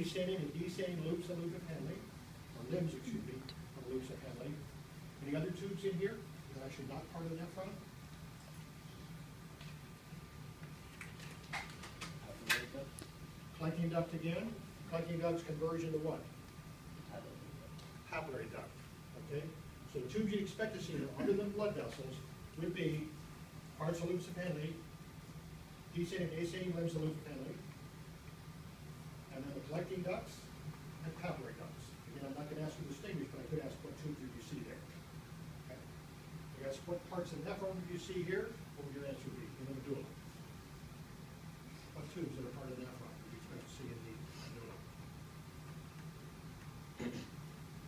ascending and descending loops loop of Henle, or limbs, excuse me, of loops of Henle. Any other tubes in here that are actually not part of the nephron? Collecting duct again, collecting duct's conversion to what? Papillary duct, okay? So the tubes you'd expect to see that other than blood vessels would be parts of loops of Henle, descending ascending limbs of loop of Henle, collecting ducts and papillary ducts. Again, I'm not gonna ask you to distinguish, but I could ask what tubes did you see there? Okay. I ask what parts of nephron did you see here? What would your answer be in the medulla? What tubes that are part of nephron would you expect to see in the medulla?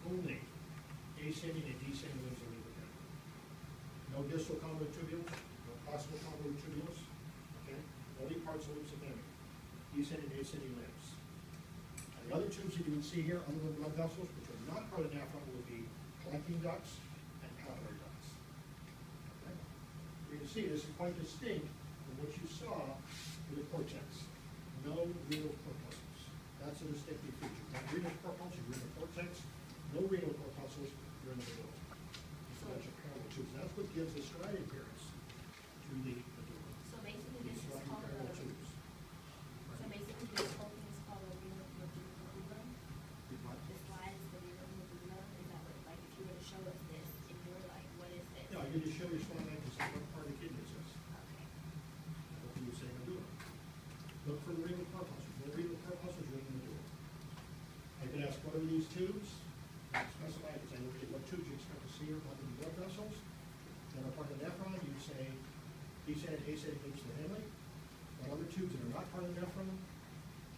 Only ascending and descending limbs of loop of No distal convoluted tubules, no possible convoluted tubules, okay? Only parts of loops of Henle, descending and ascending limbs. The other tubes that you would see here, other the blood vessels, which are not part of nephron, would be collecting ducts and papillary ducts. Okay? You can see this is quite distinct from what you saw in the cortex. No renal corpuscles. That's a distinctive feature. Not renal corpuscles, you're in the cortex, no renal corpuscles, you're in the middle. So that's your parallel tubes. That's what gives the striate appearance to the medulla. So basically These this is striate called parallel a, so tubes. basically this whole thing is called a renal medulla. Did what? The slide is the renal medulla, is that what, like, if you were to show us this, and you were like, what is this? Yeah, you just show your slide and what part of the kidney is this. What do you say medulla? Look for the renal corpuscles. No renal corpuscles, you're in the medulla. I could ask, what are these tubes? Specify, could say, okay, what tubes you expect to see here, other than blood vessels? That are part of the nephron, you'd say, descending, ascending loops of Henle. What other tubes that are not part of the nephron?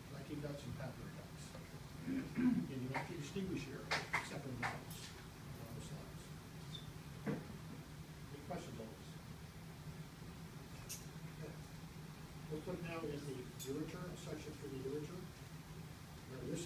Collecting ducts and papillary ducts. And you have to distinguish here, except in vowels, on the slides. Any questions on this? Okay. We'll put now in the literature, section for the literature. Now, this